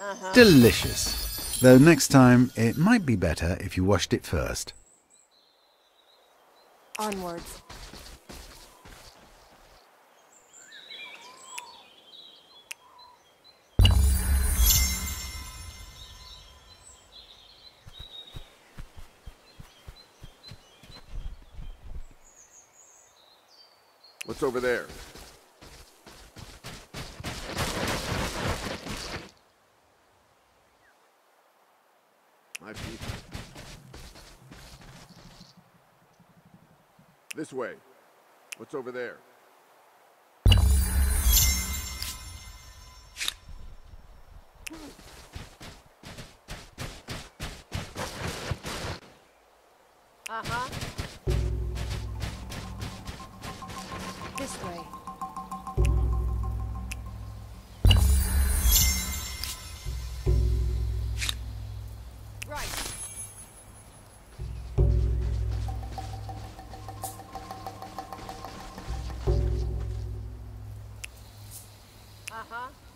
Uh-huh. Delicious. Though next time, it might be better if you washed it first. Onwards. What's over there? My people. This way. What's over there? Uh-huh. This way. Uh-huh.